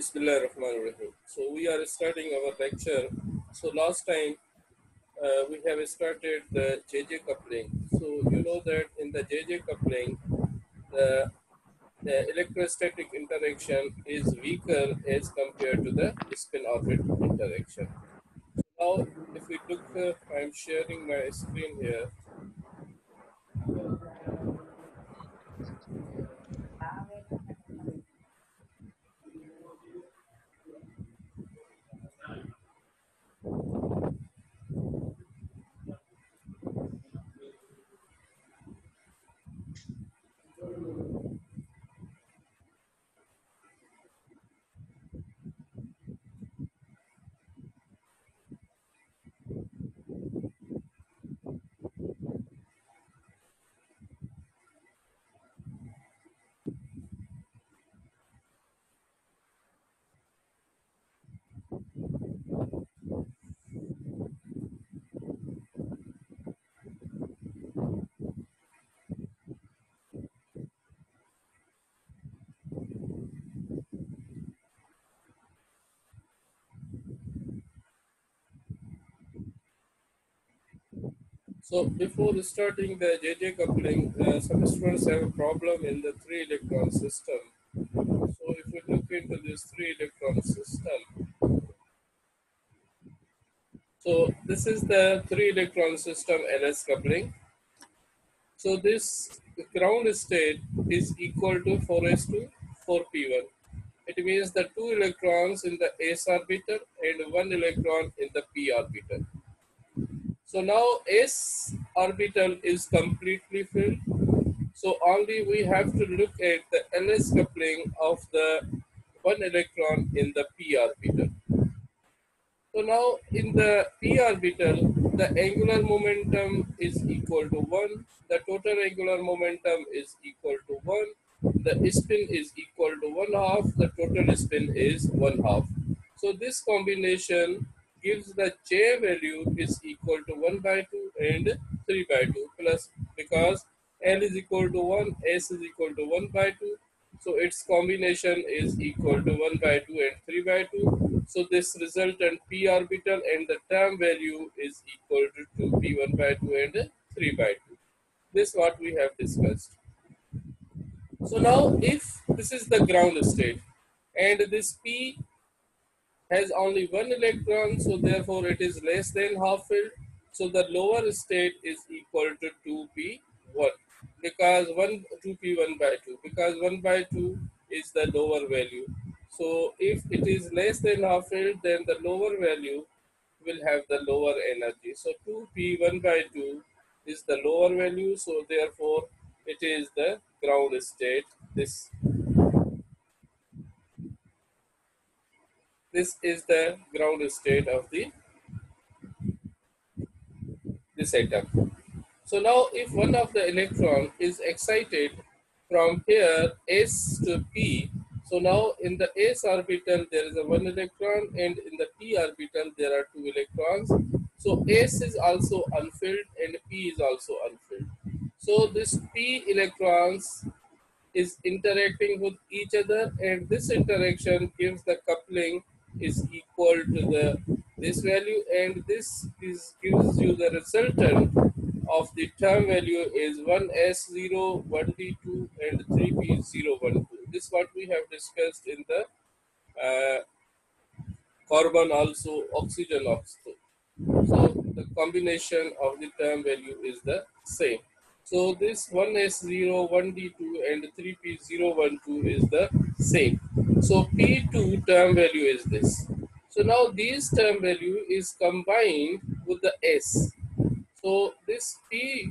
Bismillah ar-Rahman ar-Rahim. So we are starting our lecture. So last time uh, we have started the JJ coupling. So you know that in the JJ coupling, the, the electrostatic interaction is weaker as compared to the spin orbit interaction. Now, if we look, uh, I'm sharing my screen here. So before starting the JJ coupling, uh, some students have a problem in the three electron system. So if we look into this three electron system, so this is the three electron system LS coupling. So this ground state is equal to 4s2 4p1. It means the two electrons in the s orbital and one electron in the p orbital. So now S orbital is completely filled. So only we have to look at the LS coupling of the one electron in the p orbital. So now in the p orbital, the angular momentum is equal to 1. The total angular momentum is equal to 1. The spin is equal to 1 half. The total spin is 1 half. So this combination gives the j value is equal to 1 by 2 and 3 by 2 plus because L is equal to 1, S is equal to 1 by 2. So its combination is equal to 1 by 2 and 3 by 2. So this resultant p orbital and the term value is equal to 2p 1 by 2 and 3 by 2. This what we have discussed. So now if this is the ground state and this p has only one electron, so therefore it is less than half filled. So the lower state is equal to 2p1 because 1 2p1 by 2 because 1 by 2 is the lower value. So if it is less than half filled, then the lower value will have the lower energy. So 2p1 by 2 is the lower value. So therefore it is the ground state. This this is the ground state of the this atom. So now if one of the electron is excited from here S to P, so now in the S orbital there is a one electron and in the P orbital there are two electrons. So S is also unfilled and P is also unfilled. So this P electrons is interacting with each other and this interaction gives the coupling is equal to the this value and this is gives you the resultant of the term value is 1s0 1d2 and 3p012 this is what we have discussed in the uh, carbon also oxygen also so the combination of the term value is the same. So this 1s0 1d2 and 3p012 is the same so P2 term value is this. So now this term value is combined with the S. So this P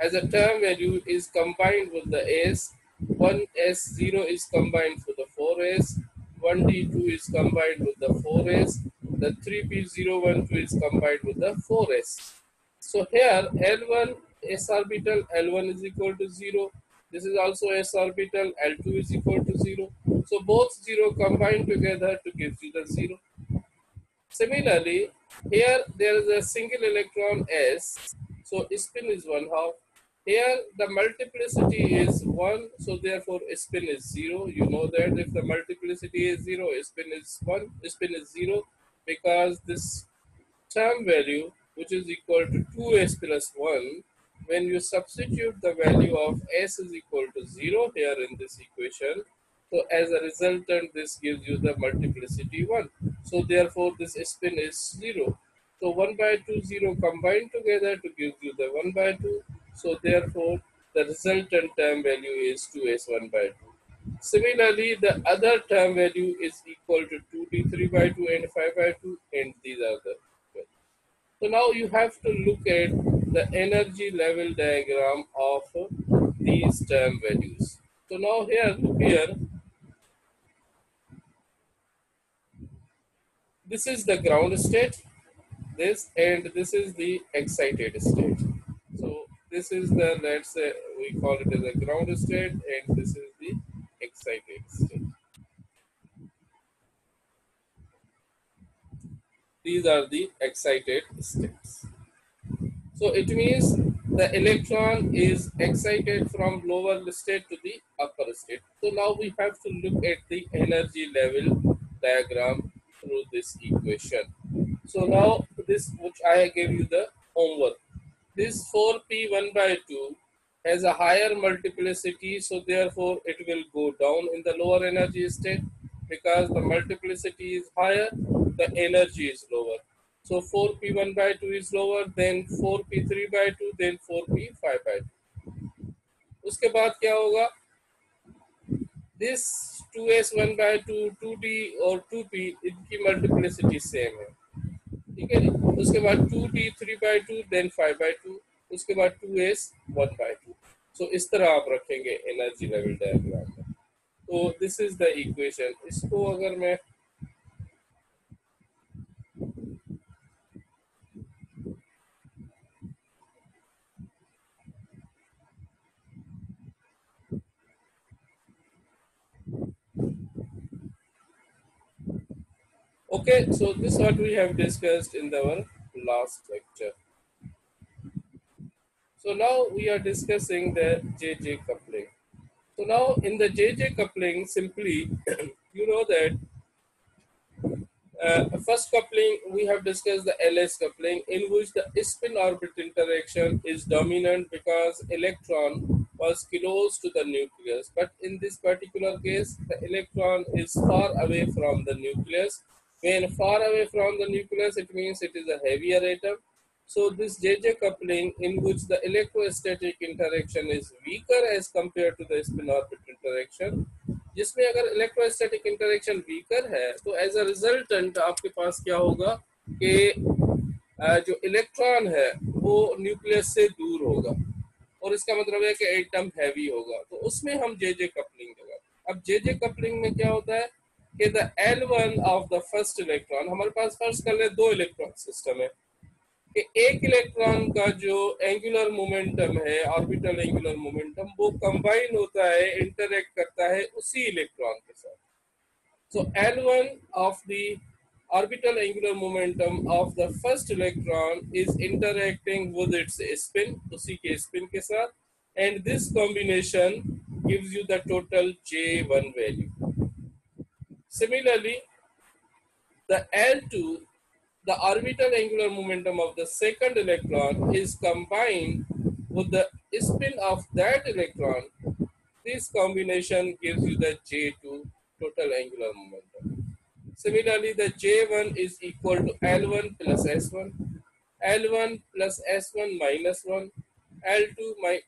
as a term value is combined with the S. 1S0 is combined with the 4S. 1D2 is combined with the 4S. The 3P012 is combined with the 4S. So here L1 S orbital L1 is equal to 0 this is also s orbital, L2 is equal to 0. So both 0 combine together to give you the 0. Similarly, here there is a single electron s, so spin is 1 half. here the multiplicity is 1, so therefore spin is 0. You know that if the multiplicity is 0, spin is 1, spin is 0 because this term value which is equal to 2s plus 1 when you substitute the value of s is equal to 0 here in this equation so as a resultant this gives you the multiplicity 1 so therefore this spin is 0 so 1 by 2 0 combined together to give you the 1 by 2 so therefore the resultant term value is 2s1 by 2 Similarly, the other term value is equal to 2d3 by 2 and 5 by 2 and these are the values. so now you have to look at the energy level diagram of these term values. So now here, here. This is the ground state, this and this is the excited state. So this is the, let's say, we call it as a ground state and this is the excited state. These are the excited states. So it means the electron is excited from lower state to the upper state. So now we have to look at the energy level diagram through this equation. So now this which I gave you the homework. This 4p1 by 2 has a higher multiplicity so therefore it will go down in the lower energy state because the multiplicity is higher the energy is lower so 4p1 by 2 is lower then 4p3 by 2 then 4p5 by 2 उसके बाद क्या होगा? This 2s1 by 2 2d और 2p इनकी multiplicity same है। ठीक है उसके बाद 2d 3 by 2 then 5 by 2 उसके बाद 2s 1 by 2 सो so, इस तरह आप रखेंगे एनर्जी लेवल डायग्राम में। तो दिस इज़ द इक्वेशन इसको अगर मैं Okay, so this is what we have discussed in our last lecture. So now we are discussing the JJ coupling. So now in the JJ coupling, simply, you know that uh, first coupling, we have discussed the LS coupling in which the spin orbit interaction is dominant because electron was close to the nucleus. But in this particular case, the electron is far away from the nucleus. When far away from the nucleus, it means it is a heavier atom so this JJ coupling in which the electrostatic interaction is weaker as compared to the spin orbit interaction जिसमें अगर electrostatic interaction weaker है तो as a resultant आपके पास क्या होगा कि जो electron है वो न्यूक्लियस से दूर होगा और इसका मतलब है कि एटम हैवी होगा तो उसमें हम जे जे कपलिंग लगा अब जे जे कपलिंग में क्या होता है कि the L one of the first electron हमारे पास फ़र्स्ट कर ले दो इलेक्ट्रॉन सिस्टम है। कि एक इलेक्ट्रॉन का जो एंगुलर मोमेंटम है ऑर्बिटल एंगुलर मोमेंटम वो कंबाइन होता है इंटरेक्ट करता है उसी इलेक्ट्रॉन के साथ। So L one of the orbital angular momentum of the first electron is interacting with its spin, उसी के spin के साथ। And this combination gives you the total J1 value. Similarly, the L2 the orbital angular momentum of the second electron is combined with the spin of that electron. This combination gives you the J2 total angular momentum. Similarly, the J1 is equal to L1 plus S1, L1 plus S1 minus 1, L2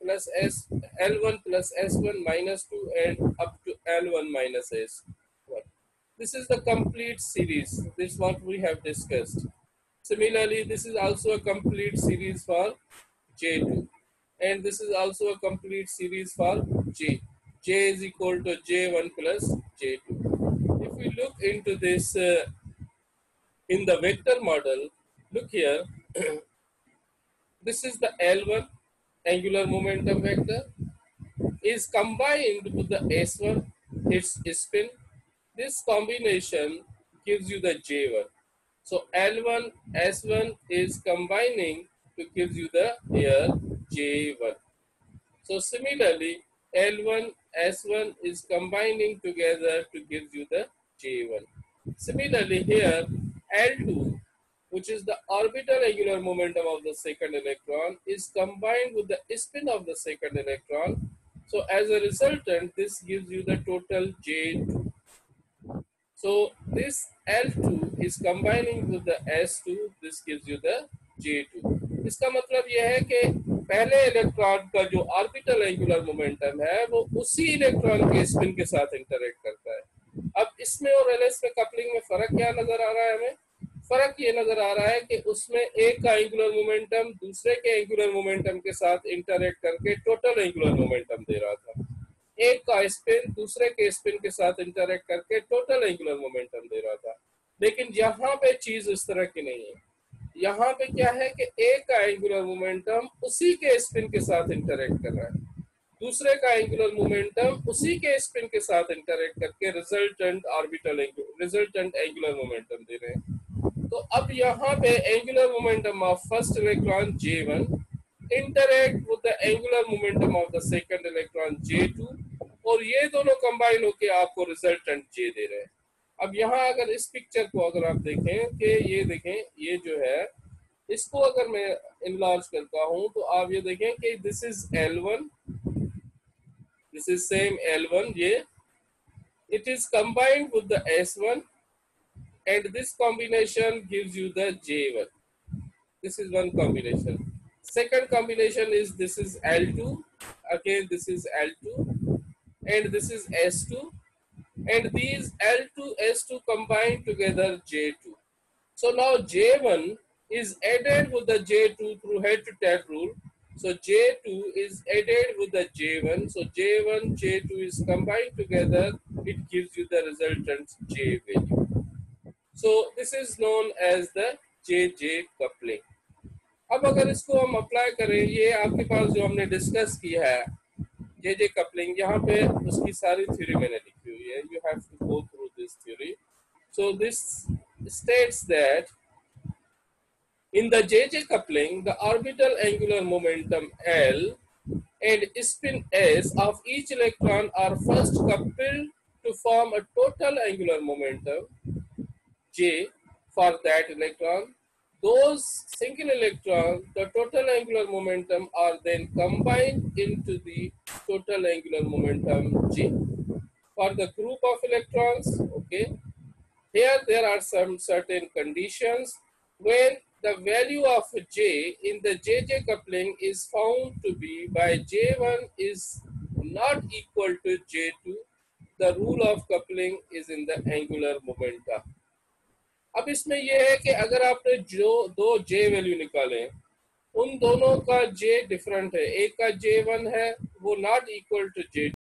plus S, L1 plus S1 minus 2 and up to L1 minus S1. This is the complete series. This is what we have discussed. Similarly, this is also a complete series for J2. And this is also a complete series for J. J is equal to J1 plus J2. If we look into this uh, in the vector model, look here. this is the L1 angular momentum vector is combined with the S1, its spin this combination gives you the J1. So L1, S1 is combining to gives you the here J1. So similarly, L1, S1 is combining together to give you the J1. Similarly here, L2, which is the orbital angular momentum of the second electron, is combined with the spin of the second electron. So as a resultant, this gives you the total J2. So this L2 is combining with the S2, this gives you the J2. इसका मतलब यह है कि पहले electron का जो orbital angular momentum है वो उसी इलेक्ट्रॉन के स्पिन के साथ इंटरेक्ट करता है। अब इसमें और एलएस में कपलिंग में फ़र्क क्या नज़र आ रहा है हमें? फ़र्क ये नज़र आ रहा है कि उसमें एक का एंगुलर मोमेंटम दूसरे के एंगुलर मोमेंटम के साथ इंटरेक्ट करके टोटल एंगुलर मोमेंटम दे रहा था। एक का स्पिन दूसरे के स्पिन के साथ इंटरेक्ट करके टोटल एंगुलर मोमेंटम दे रहा था। लेकिन यहाँ पे चीज़ इस तरह की नहीं है। यहाँ पे क्या है कि एक का एंगुलर मोमेंटम उसी के स्पिन के साथ इंटरेक्ट कर रहा है। दूसरे का एंगुलर मोमेंटम उसी के स्पिन के साथ इंटरेक्ट करके resultant orbital resultant angular momentum दे रहे हैं। तो अब यहाँ पे angular momentum of first electron J1 interact with the angular momentum of the second electron J2 और ये दोनों कंबाइन होके आपको रिजल्टेंट जे दे रहे हैं। अब यहाँ अगर इस पिक्चर को अगर आप देखें कि ये देखें, ये जो है, इसको अगर मैं इनलार्ज करता हूँ तो आप ये देखें कि this is L one this is same L one ये it is combined with the S one and this combination gives you the J one this is one combination second combination is this is L two again this is L two and this is S2 and these L2, S2 combine together J2. So now J1 is added with the J2 through head to tail rule. So J2 is added with the J1. So J1, J2 is combined together. It gives you the resultant J value. So this is known as the JJ coupling. अब अगर इसको हम apply करें ये आपके पास जो हमने discuss किया है जे जे कपलिंग यहाँ पे उसकी सारी थ्योरी मैंने लिखी हुई है। You have to go through this theory so this states that in the J J coupling the orbital angular momentum L and spin S of each electron are first coupled to form a total angular momentum J for that electron those single electrons, the total angular momentum are then combined into the total angular momentum G. For the group of electrons, okay, here there are some certain conditions when the value of J in the JJ coupling is found to be by J1 is not equal to J2, the rule of coupling is in the angular momentum. अब इसमें यह है कि अगर आपने जो, दो जे value निकाले, उन दोनों का जे डिफरेंट है। एक का जे वन है, वो नॉट इक्वल टू जे